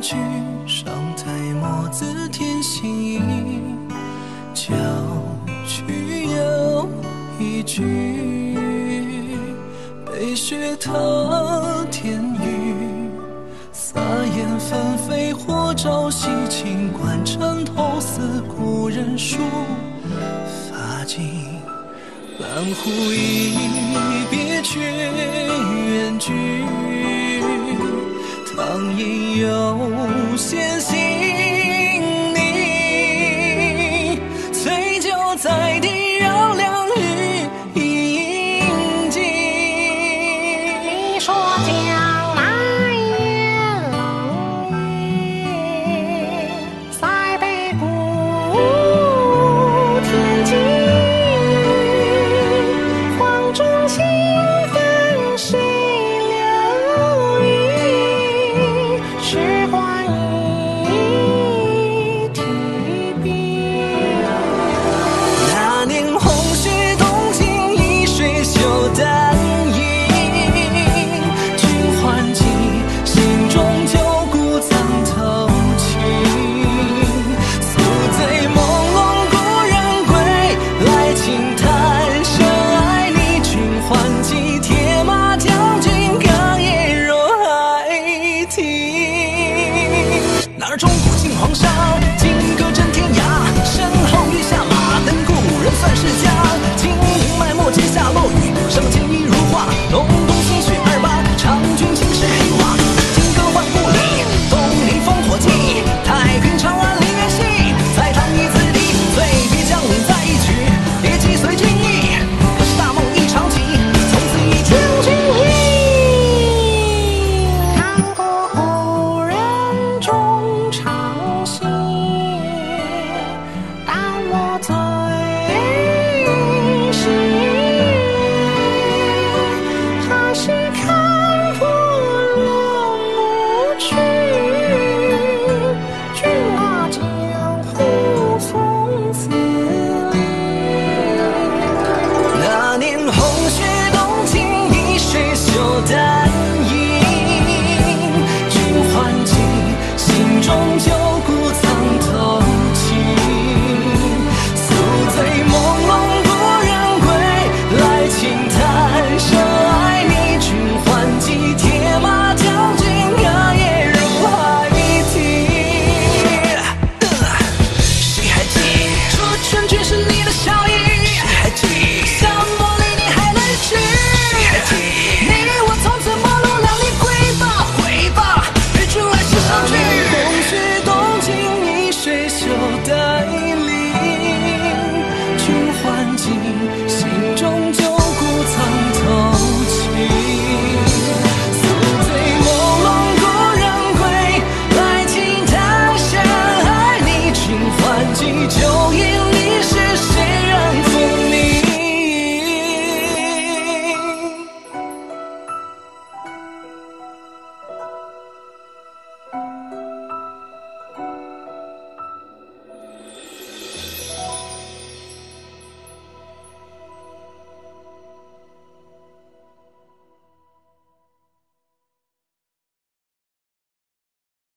句上台墨字添新意，教曲又一曲。北雪踏天雨，洒盐纷飞或朝夕，尽管尘头似故人疏，发髻半壶衣，别却远居。光阴有限心。Time.